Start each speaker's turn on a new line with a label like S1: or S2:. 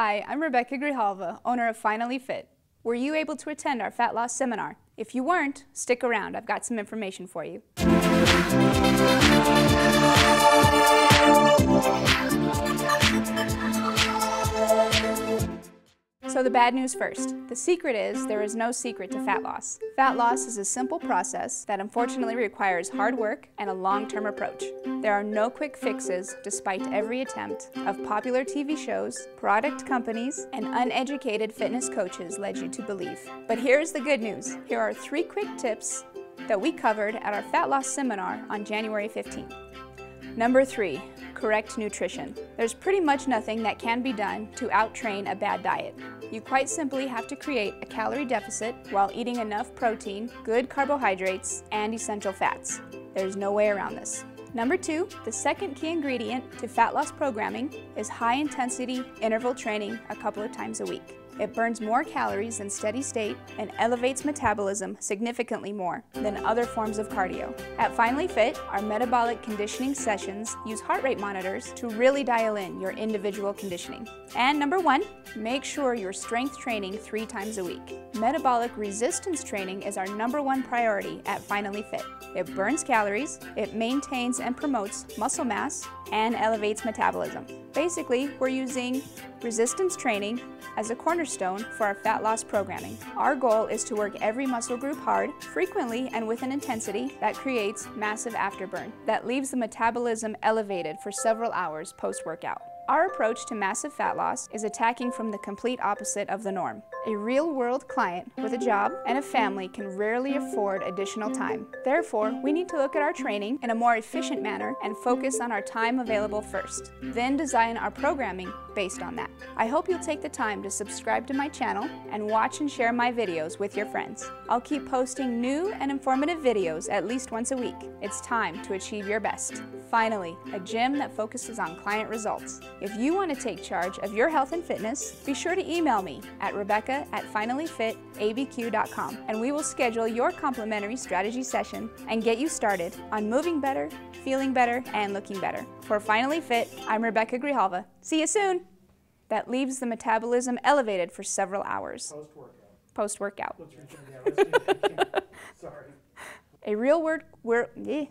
S1: Hi, I'm Rebecca Grijalva, owner of Finally Fit. Were you able to attend our fat loss seminar? If you weren't, stick around. I've got some information for you. So the bad news first. The secret is there is no secret to fat loss. Fat loss is a simple process that unfortunately requires hard work and a long-term approach. There are no quick fixes despite every attempt of popular TV shows, product companies, and uneducated fitness coaches led you to believe. But here's the good news. Here are three quick tips that we covered at our fat loss seminar on January 15th. Number three, correct nutrition. There's pretty much nothing that can be done to out-train a bad diet. You quite simply have to create a calorie deficit while eating enough protein, good carbohydrates, and essential fats. There's no way around this. Number two, the second key ingredient to fat loss programming is high intensity interval training a couple of times a week. It burns more calories than steady state and elevates metabolism significantly more than other forms of cardio. At Finally Fit, our metabolic conditioning sessions use heart rate monitors to really dial in your individual conditioning. And number one, make sure you're strength training three times a week. Metabolic resistance training is our number one priority at Finally Fit. It burns calories, it maintains and promotes muscle mass, and elevates metabolism. Basically, we're using resistance training as a cornerstone for our fat loss programming. Our goal is to work every muscle group hard, frequently, and with an intensity that creates massive afterburn, that leaves the metabolism elevated for several hours post-workout. Our approach to massive fat loss is attacking from the complete opposite of the norm. A real-world client with a job and a family can rarely afford additional time. Therefore, we need to look at our training in a more efficient manner and focus on our time available first. Then design our programming based on that. I hope you'll take the time to subscribe to my channel and watch and share my videos with your friends. I'll keep posting new and informative videos at least once a week. It's time to achieve your best. Finally, a gym that focuses on client results. If you want to take charge of your health and fitness, be sure to email me at rebecca at finallyfitabq.com and we will schedule your complimentary strategy session and get you started on moving better, feeling better, and looking better. For Finally Fit, I'm Rebecca Grijalva. See you soon! That leaves the metabolism elevated for several hours.
S2: Post-workout.
S1: Post-workout.
S2: Let's return that. Let's do that again. Sorry.
S1: A real word, we're, eh.